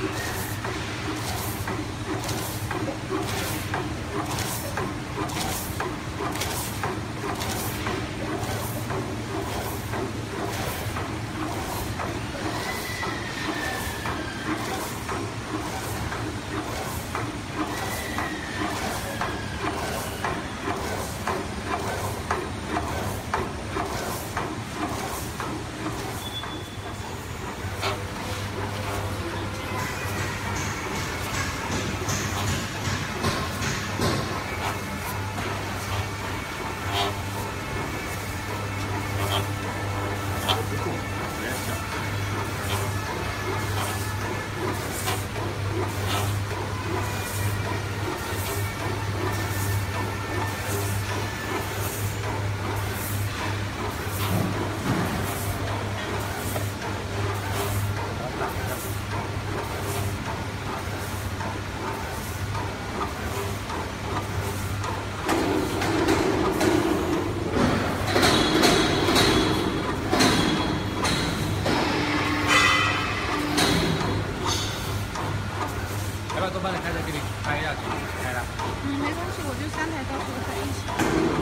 Thank you. 都帮你开着给你开下去，开了。嗯，没关系，我就三台高速在一起。